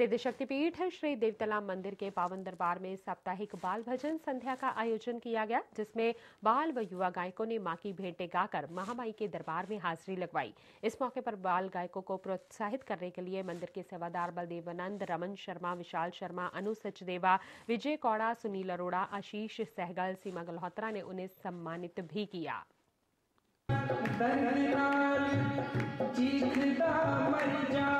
सिद्ध शक्तिपीठ श्री देवतला मंदिर के पावन दरबार में साप्ताहिक बाल भजन संध्या का आयोजन किया गया, जिसमें बाल व युवा गायकों ने माँ की भेंटे गाकर महामाई के दरबार में हाजिरी लगवाई। इस मौके पर बाल गायकों को प्रोत्साहित करने के लिए मंदिर के सेवादार बलदेवानंद, रमन शर्मा, विशाल शर्मा, अनु सचदेवा, विजय कौड़ा, सुनील अरोड़ा, आशीष सहगल, सीमा गल्होत्रा ने उन्हें सम्मानित भी किया। चीखदा मर जावे